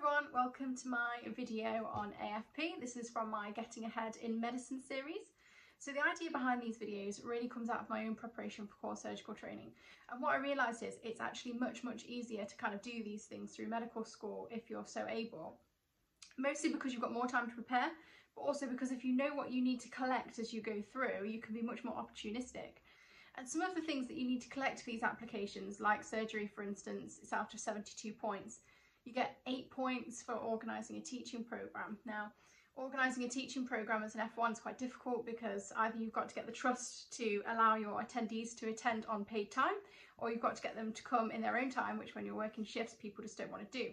everyone, welcome to my video on AFP. This is from my Getting Ahead in Medicine series. So the idea behind these videos really comes out of my own preparation for core surgical training. And what I realised is it's actually much, much easier to kind of do these things through medical school if you're so able. Mostly because you've got more time to prepare, but also because if you know what you need to collect as you go through, you can be much more opportunistic. And some of the things that you need to collect for these applications, like surgery for instance, it's out of 72 points. You get eight points for organising a teaching programme. Now, organising a teaching programme as an F1 is quite difficult because either you've got to get the trust to allow your attendees to attend on paid time, or you've got to get them to come in their own time, which when you're working shifts, people just don't want to do.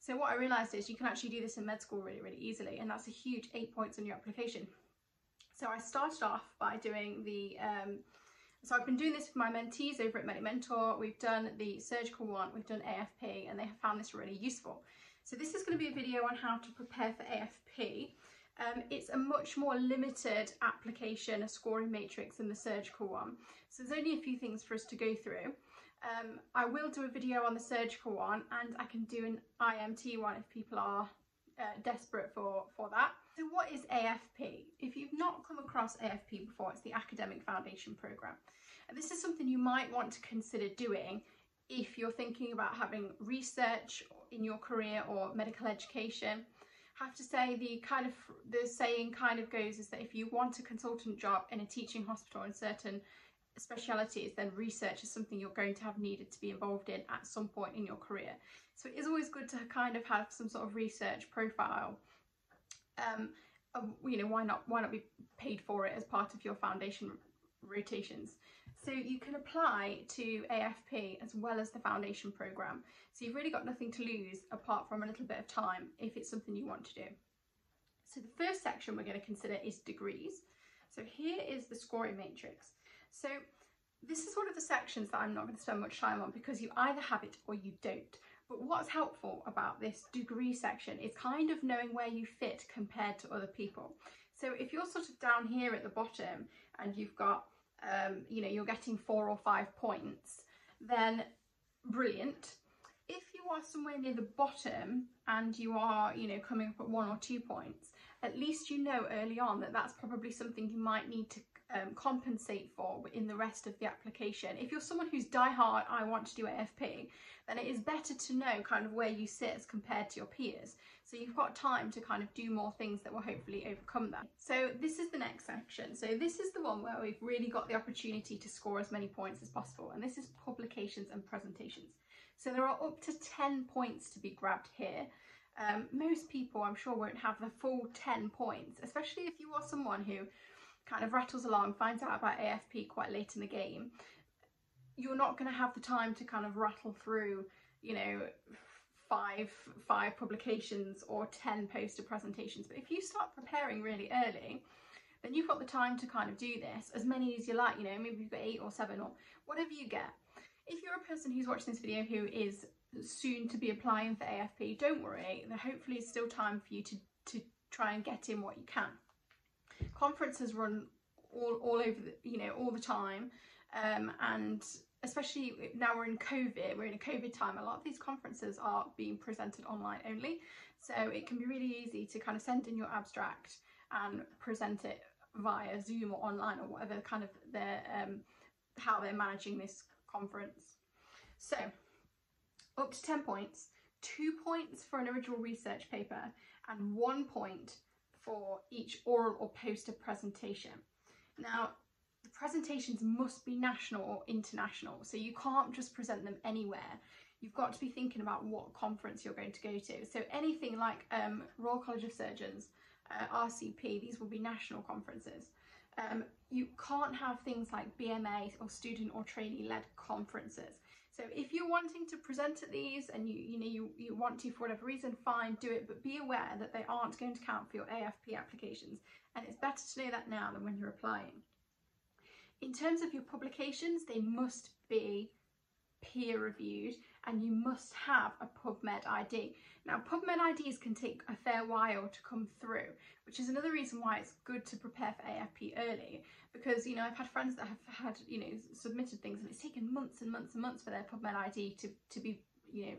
So what I realised is you can actually do this in med school really, really easily, and that's a huge eight points on your application. So I started off by doing the um, so I've been doing this with my mentees over at Medic Mentor. We've done the surgical one, we've done AFP, and they have found this really useful. So this is going to be a video on how to prepare for AFP. Um, it's a much more limited application, a scoring matrix than the surgical one. So there's only a few things for us to go through. Um, I will do a video on the surgical one and I can do an IMT one if people are uh, desperate for, for that. So what is AFP? If you've not come across AFP before, it's the Academic Foundation Programme. And this is something you might want to consider doing if you're thinking about having research in your career or medical education. I have to say the kind of the saying kind of goes is that if you want a consultant job in a teaching hospital in certain specialities, then research is something you're going to have needed to be involved in at some point in your career. So it is always good to kind of have some sort of research profile. Um, you know, why not? Why not be paid for it as part of your foundation rotations? So you can apply to AFP as well as the foundation programme. So you've really got nothing to lose apart from a little bit of time if it's something you want to do. So the first section we're going to consider is degrees. So here is the scoring matrix. So this is one of the sections that I'm not going to spend much time on because you either have it or you don't. But what's helpful about this degree section is kind of knowing where you fit compared to other people. So if you're sort of down here at the bottom and you've got, um, you know, you're getting four or five points, then brilliant. If you are somewhere near the bottom and you are, you know, coming up at one or two points, at least you know early on that that's probably something you might need to um, compensate for in the rest of the application. If you're someone who's die hard, I want to do AFP, then it is better to know kind of where you sit as compared to your peers. So you've got time to kind of do more things that will hopefully overcome that. So this is the next section. So this is the one where we've really got the opportunity to score as many points as possible. And this is publications and presentations. So there are up to 10 points to be grabbed here. Um, most people, I'm sure, won't have the full 10 points, especially if you are someone who kind of rattles along, finds out about AFP quite late in the game, you're not going to have the time to kind of rattle through, you know, five five publications or 10 poster presentations. But if you start preparing really early, then you've got the time to kind of do this, as many as you like, you know, maybe you've got eight or seven or whatever you get. If you're a person who's watching this video who is soon to be applying for AFP, don't worry, there hopefully is still time for you to, to try and get in what you can conferences run all, all over the, you know all the time. Um, and especially now we're in covid we're in a covid time a lot of these conferences are being presented online only. So it can be really easy to kind of send in your abstract and present it via zoom or online or whatever kind of their um, how they're managing this conference. So up to 10 points two points for an original research paper and one point for each oral or poster presentation. Now, the presentations must be national or international, so you can't just present them anywhere. You've got to be thinking about what conference you're going to go to. So anything like um, Royal College of Surgeons, uh, RCP, these will be national conferences. Um, you can't have things like BMA or student or trainee led conferences. So if you're wanting to present at these and you, you know you, you want to for whatever reason, fine, do it, but be aware that they aren't going to count for your AFP applications. And it's better to know that now than when you're applying. In terms of your publications, they must be peer reviewed and you must have a PubMed ID. Now PubMed IDs can take a fair while to come through, which is another reason why it's good to prepare for AFP early because you know I've had friends that have had you know submitted things and it's taken months and months and months for their PubMed ID to, to be you know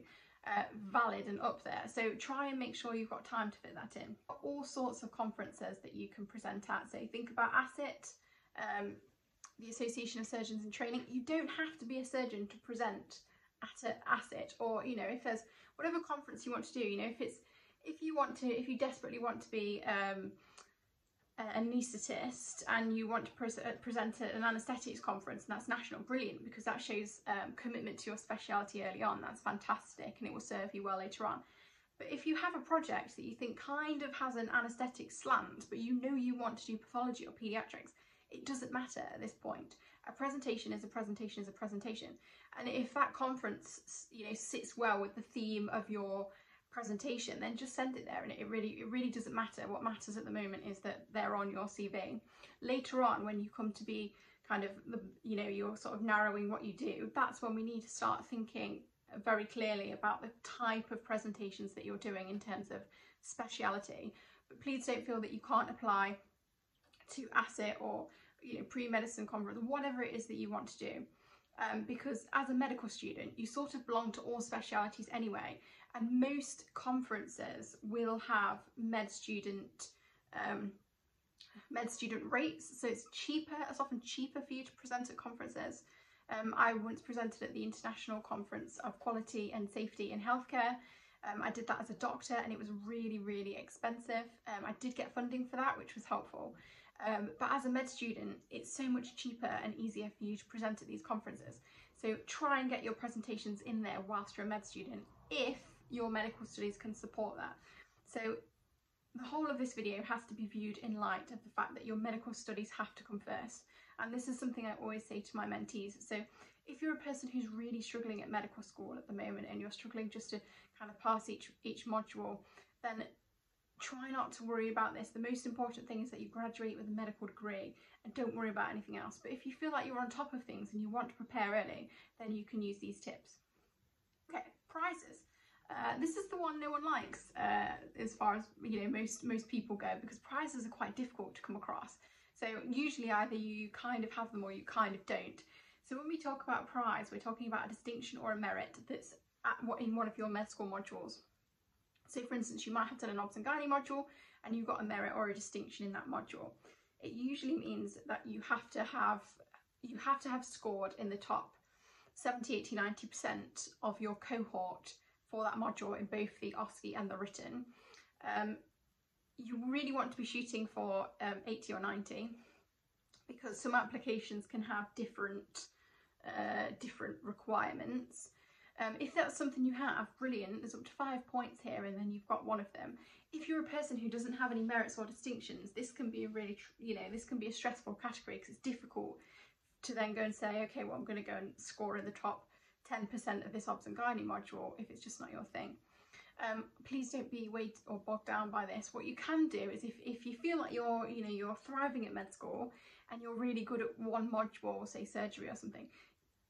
uh, valid and up there. So try and make sure you've got time to fit that in. All sorts of conferences that you can present at. So think about ASiT, um, the Association of Surgeons in Training. You don't have to be a surgeon to present at an ASiT or, you know, if there's whatever conference you want to do, you know, if it's, if you want to, if you desperately want to be um, an anaesthetist and you want to pre uh, present at an anaesthetics conference and that's national, brilliant because that shows um, commitment to your speciality early on. That's fantastic and it will serve you well later on. But if you have a project that you think kind of has an anaesthetic slant, but you know you want to do pathology or paediatrics, it doesn't matter at this point. A presentation is a presentation is a presentation. And if that conference, you know, sits well with the theme of your presentation, then just send it there and it really it really doesn't matter. What matters at the moment is that they're on your CV. Later on when you come to be kind of the you know you're sort of narrowing what you do, that's when we need to start thinking very clearly about the type of presentations that you're doing in terms of speciality. But please don't feel that you can't apply to ASiT or you know pre-medicine conference, whatever it is that you want to do. Um, because as a medical student, you sort of belong to all specialities anyway and most conferences will have med student um, med student rates so it's cheaper it's often cheaper for you to present at conferences. Um, I once presented at the International Conference of Quality and Safety in Healthcare. Um, I did that as a doctor and it was really really expensive. Um, I did get funding for that which was helpful um, but as a med student it's so much cheaper and easier for you to present at these conferences so try and get your presentations in there whilst you're a med student if your medical studies can support that. So the whole of this video has to be viewed in light of the fact that your medical studies have to come first. And this is something I always say to my mentees. So if you're a person who's really struggling at medical school at the moment and you're struggling just to kind of pass each, each module, then try not to worry about this. The most important thing is that you graduate with a medical degree and don't worry about anything else. But if you feel like you're on top of things and you want to prepare early, then you can use these tips. Okay, prizes. Uh, this is the one no one likes uh, as far as you know most most people go because prizes are quite difficult to come across so usually either you kind of have them or you kind of don't so when we talk about prize we're talking about a distinction or a merit that's at, in one of your med school modules so for instance you might have done an obs and gynae module and you've got a merit or a distinction in that module it usually means that you have to have you have to have scored in the top 70 80 90 percent of your cohort for that module in both the OSCE and the written. Um, you really want to be shooting for um, 80 or 90 because some applications can have different uh, different requirements. Um, if that's something you have, brilliant, there's up to five points here and then you've got one of them. If you're a person who doesn't have any merits or distinctions, this can be a really, you know, this can be a stressful category because it's difficult to then go and say, okay, well, I'm going to go and score in the top 10% of this obs and gynae module if it's just not your thing. Um, please don't be weighed or bogged down by this. What you can do is if, if you feel like you're, you know, you're thriving at med school and you're really good at one module, say surgery or something,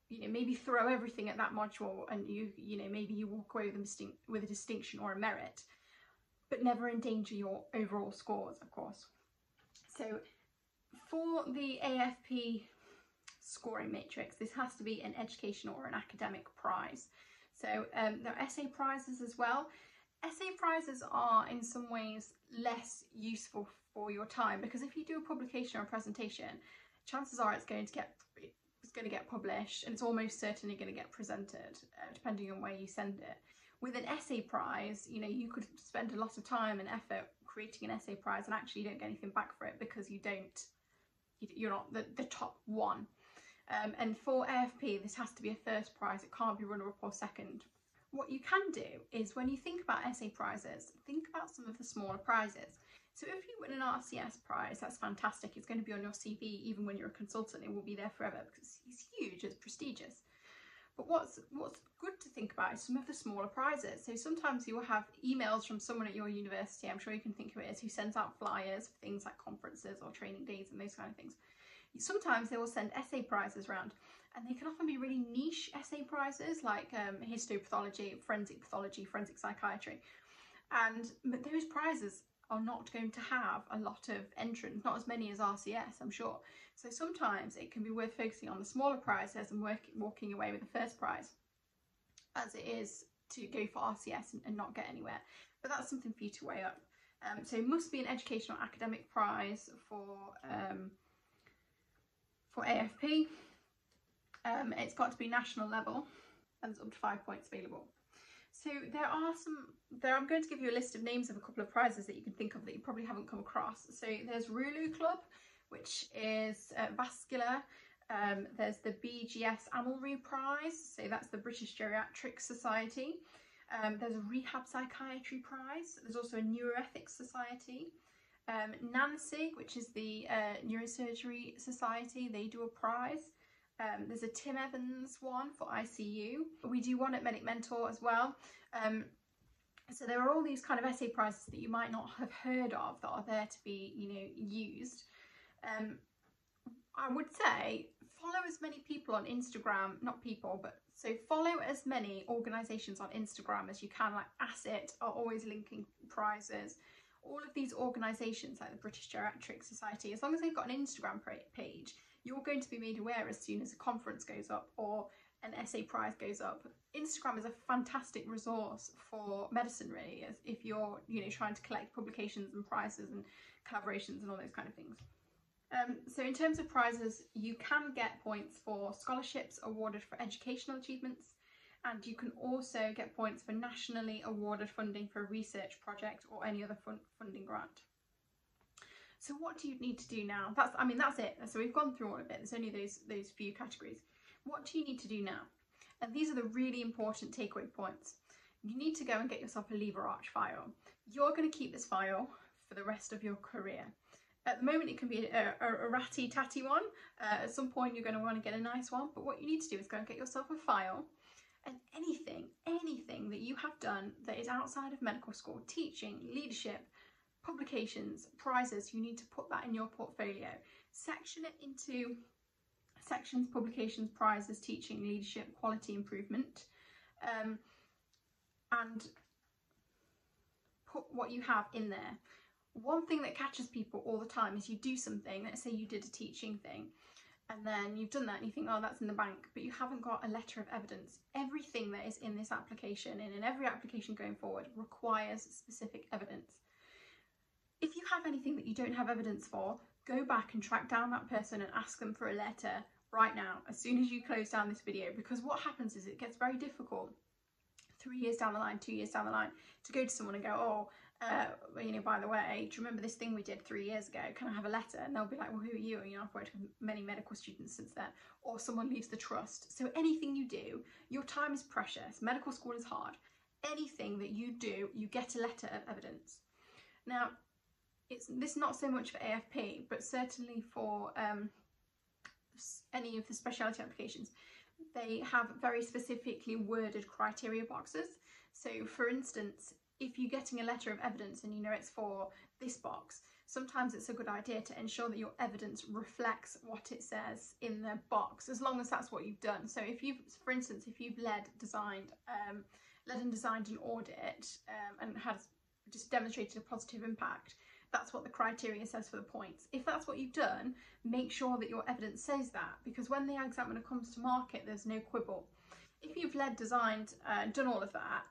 you know, maybe throw everything at that module and you, you know, maybe you walk away with a, distinct, with a distinction or a merit, but never endanger your overall scores, of course. So for the AFP scoring matrix. This has to be an educational or an academic prize. So um, there are essay prizes as well. Essay prizes are in some ways less useful for your time because if you do a publication or a presentation, chances are it's going to get going to get published and it's almost certainly going to get presented uh, depending on where you send it. With an essay prize, you know, you could spend a lot of time and effort creating an essay prize and actually you don't get anything back for it because you don't you're not the, the top one um, and for AFP, this has to be a first prize. It can't be runner-up or second. What you can do is when you think about essay prizes, think about some of the smaller prizes. So if you win an RCS prize, that's fantastic. It's going to be on your CV even when you're a consultant. It will be there forever because it's huge, it's prestigious. But what's what's good to think about is some of the smaller prizes. So sometimes you will have emails from someone at your university, I'm sure you can think who it is, who sends out flyers for things like conferences or training days and those kind of things sometimes they will send essay prizes around and they can often be really niche essay prizes like um, histopathology, forensic pathology, forensic psychiatry. And but those prizes are not going to have a lot of entrants, not as many as RCS, I'm sure. So sometimes it can be worth focusing on the smaller prizes and work, walking away with the first prize, as it is to go for RCS and, and not get anywhere. But that's something for you to weigh up. Um, so it must be an educational academic prize for um, for AFP. Um, it's got to be national level and there's up to five points available. So there are some, there I'm going to give you a list of names of a couple of prizes that you can think of that you probably haven't come across. So there's Rouleaux Club, which is uh, vascular. Um, there's the BGS Amulree Prize, so that's the British Geriatric Society. Um, there's a Rehab Psychiatry Prize. There's also a Neuroethics Society. Um, NANSIG, which is the uh, Neurosurgery Society, they do a prize. Um, there's a Tim Evans one for ICU. We do one at Medic Mentor as well. Um, so there are all these kind of essay prizes that you might not have heard of that are there to be, you know, used. Um, I would say follow as many people on Instagram, not people, but so follow as many organisations on Instagram as you can, like ASiT are always linking prizes. All of these organisations like the British Geriatric Society, as long as they've got an Instagram page, you're going to be made aware as soon as a conference goes up or an essay prize goes up. Instagram is a fantastic resource for medicine really if you're you know trying to collect publications and prizes and collaborations and all those kind of things. Um, so in terms of prizes, you can get points for scholarships awarded for educational achievements and you can also get points for nationally awarded funding for a research project or any other fun funding grant. So what do you need to do now? That's, I mean, that's it. So we've gone through all of it. There's only those, those few categories. What do you need to do now? And these are the really important takeaway points. You need to go and get yourself a lever arch file. You're going to keep this file for the rest of your career. At the moment, it can be a, a, a ratty tatty one. Uh, at some point, you're going to want to get a nice one. But what you need to do is go and get yourself a file and anything, anything that you have done that is outside of medical school, teaching, leadership, publications, prizes, you need to put that in your portfolio. Section it into sections, publications, prizes, teaching, leadership, quality improvement, um, and put what you have in there. One thing that catches people all the time is you do something, let's say you did a teaching thing, and then you've done that and you think, oh, that's in the bank, but you haven't got a letter of evidence. Everything that is in this application and in every application going forward requires specific evidence. If you have anything that you don't have evidence for, go back and track down that person and ask them for a letter right now, as soon as you close down this video, because what happens is it gets very difficult three years down the line, two years down the line, to go to someone and go, oh, uh, you know, by the way, do you remember this thing we did three years ago? Can I have a letter? And they'll be like, well, who are you? And, you know, I've worked with many medical students since then. Or someone leaves the trust. So anything you do, your time is precious. Medical school is hard. Anything that you do, you get a letter of evidence. Now, it's this not so much for AFP, but certainly for um, any of the specialty applications, they have very specifically worded criteria boxes. So for instance, if you're getting a letter of evidence and you know it's for this box, sometimes it's a good idea to ensure that your evidence reflects what it says in the box, as long as that's what you've done. So if you've, for instance, if you've led, designed, um, led and designed an audit um, and has just demonstrated a positive impact, that's what the criteria says for the points. If that's what you've done, make sure that your evidence says that because when the examiner comes to market, there's no quibble. If you've led, designed, uh, done all of that,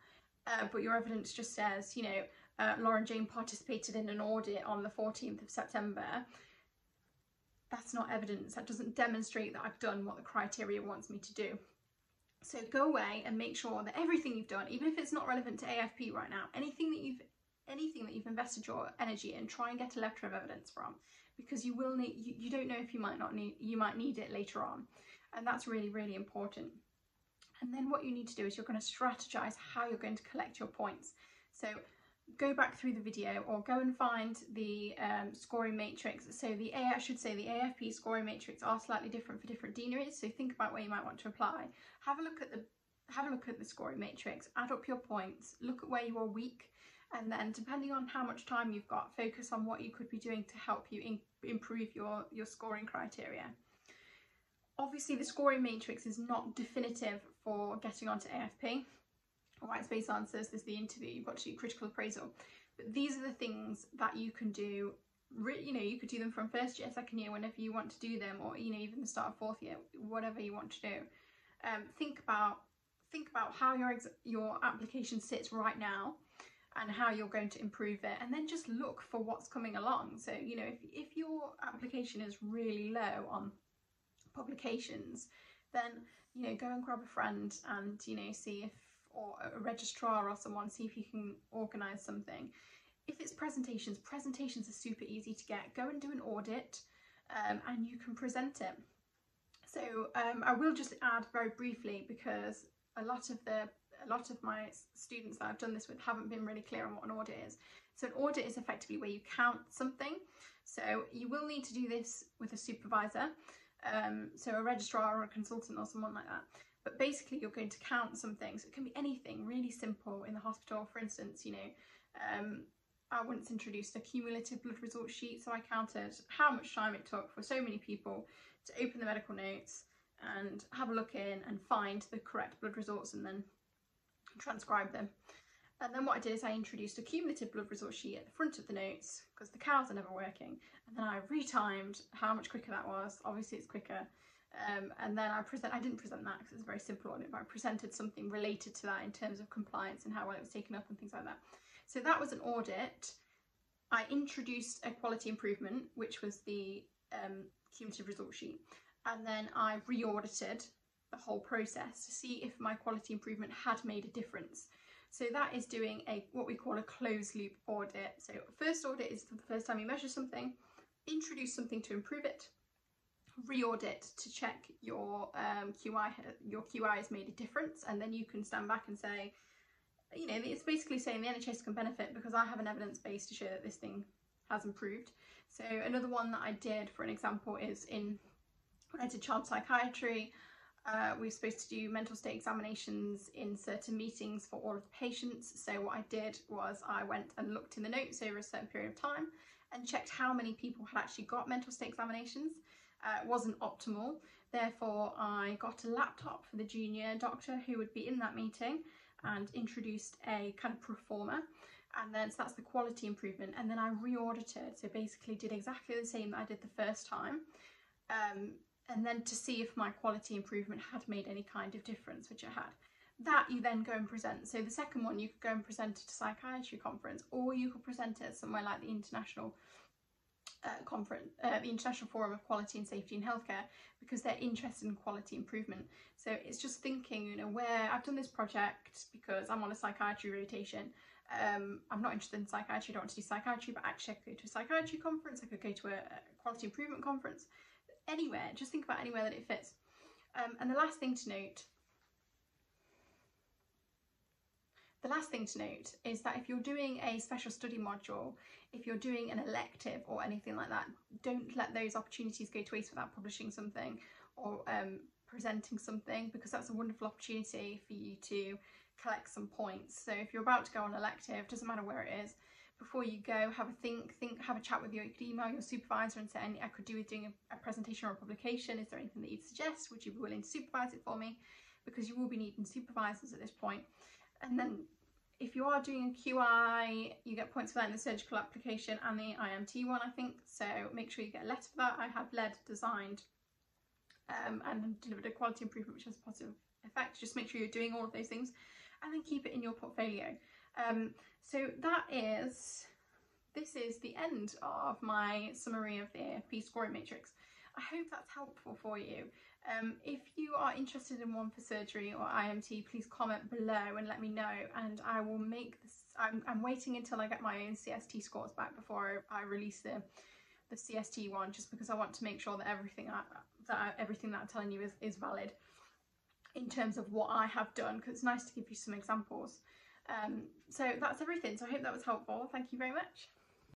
uh, but your evidence just says, you know, uh, Lauren Jane participated in an audit on the 14th of September, that's not evidence. That doesn't demonstrate that I've done what the criteria wants me to do. So go away and make sure that everything you've done, even if it's not relevant to AFP right now, anything that you've anything that you've invested your energy in, try and get a letter of evidence from because you will need, you, you don't know if you might not need, you might need it later on. And that's really, really important. And then what you need to do is you're going to strategize how you're going to collect your points. So go back through the video or go and find the um, scoring matrix. So the A, I should say the AFP scoring matrix are slightly different for different deaneries. So think about where you might want to apply. Have a look at the have a look at the scoring matrix, add up your points, look at where you are weak, and then depending on how much time you've got focus on what you could be doing to help you improve your your scoring criteria. Obviously the scoring matrix is not definitive for getting onto AFP white space answers there's the interview you've got to do critical appraisal. But these are the things that you can do you know you could do them from first year second year whenever you want to do them or you know even the start of fourth year whatever you want to do. Um, think about think about how your your application sits right now and how you're going to improve it and then just look for what's coming along. So you know if, if your application is really low on publications then you know go and grab a friend and you know see if or a registrar or someone see if you can organize something. If it's presentations presentations are super easy to get. Go and do an audit um, and you can present it. So um, I will just add very briefly because a lot of the a lot of my students that I've done this with haven't been really clear on what an audit is. So an audit is effectively where you count something. So you will need to do this with a supervisor, um, so a registrar or a consultant or someone like that. But basically you're going to count something. So it can be anything really simple in the hospital. For instance, you know, um, I once introduced a cumulative blood result sheet. So I counted how much time it took for so many people to open the medical notes and have a look in and find the correct blood results and then transcribe them. And then what I did is I introduced a cumulative blood result sheet at the front of the notes because the cows are never working. And then I retimed how much quicker that was. Obviously it's quicker. Um, and then I present, I didn't present that because it's a very simple audit, but I presented something related to that in terms of compliance and how well it was taken up and things like that. So that was an audit. I introduced a quality improvement, which was the um, cumulative result sheet. And then I re-audited the whole process to see if my quality improvement had made a difference. So that is doing a what we call a closed loop audit. So first audit is for the first time you measure something, introduce something to improve it, re-audit to check your um, QI your QI has made a difference, and then you can stand back and say, you know, it's basically saying the NHS can benefit because I have an evidence base to show that this thing has improved. So another one that I did for an example is in when I did child psychiatry, uh, we were supposed to do mental state examinations in certain meetings for all of the patients. So what I did was I went and looked in the notes over a certain period of time and checked how many people had actually got mental state examinations. Uh, it wasn't optimal. Therefore, I got a laptop for the junior doctor who would be in that meeting and introduced a kind of proforma. And then, so that's the quality improvement. And then I re-audited, so basically did exactly the same that I did the first time. Um, and then to see if my quality improvement had made any kind of difference, which it had. That you then go and present. So the second one, you could go and present at a psychiatry conference, or you could present it somewhere like the International uh, Conference, uh, the International Forum of Quality and Safety in Healthcare, because they're interested in quality improvement. So it's just thinking, you know, where I've done this project because I'm on a psychiatry rotation. Um, I'm not interested in psychiatry, I don't want to do psychiatry, but actually I could go to a psychiatry conference, I could go to a, a quality improvement conference anywhere, just think about anywhere that it fits. Um, and the last thing to note, the last thing to note is that if you're doing a special study module, if you're doing an elective or anything like that, don't let those opportunities go to waste without publishing something or um, presenting something because that's a wonderful opportunity for you to collect some points. So if you're about to go on elective, doesn't matter where it is, before you go, have a think, think, have a chat with your, you could email your supervisor and say, I could do with doing a, a presentation or a publication. Is there anything that you'd suggest? Would you be willing to supervise it for me? Because you will be needing supervisors at this point. And then if you are doing a QI, you get points for that in the surgical application and the IMT one, I think. So make sure you get a letter for that. I have led, designed, um, and delivered a quality improvement, which has a positive effect. Just make sure you're doing all of those things and then keep it in your portfolio. Um, so that is, this is the end of my summary of the AFP scoring matrix. I hope that's helpful for you. Um, if you are interested in one for surgery or IMT, please comment below and let me know and I will make this, I'm, I'm waiting until I get my own CST scores back before I, I release the, the CST one just because I want to make sure that everything I, that I, everything that I'm telling you is, is valid in terms of what I have done because it's nice to give you some examples. Um, so that's everything. So I hope that was helpful. Thank you very much.